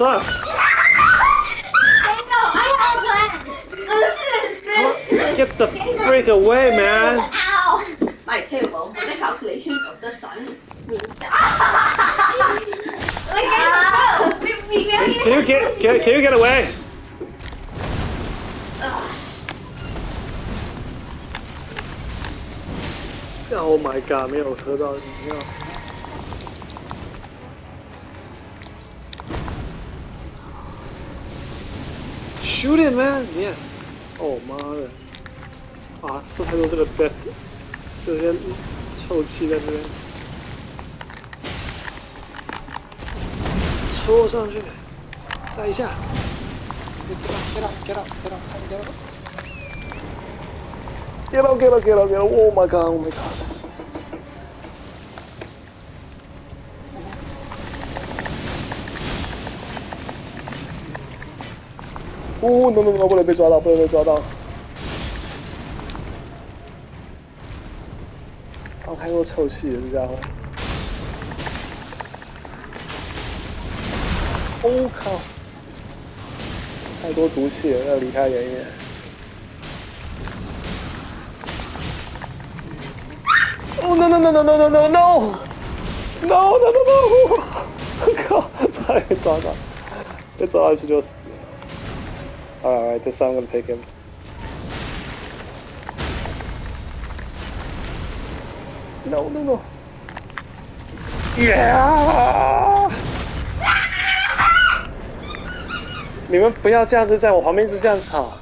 sucks. Get the freak away, man. Ow! My table with the calculations of the sun means Can you get can, can you get away? Oh my god，没有喝到饮料。 shoot it, man! Yes. Oh, madre. Ah, sto här låter det bättre. Så jag tågkilade so Två samtidigt. Saisha. Get up, get up, get up, get up, get up. Get up, get up, get up, get up. Oh my god, oh my god. Oh no no no！不能被抓到，不能被抓到。放太多臭气了，这家伙。哦靠！太多毒气了，要离开远一点。哦 no no no no no no no no no no no no！我靠！差点被抓到，被抓到一次就死。Alright, this time I'm gonna take him. No, no, no. Yeah! 你们不要这样子在我旁边一直这样吵。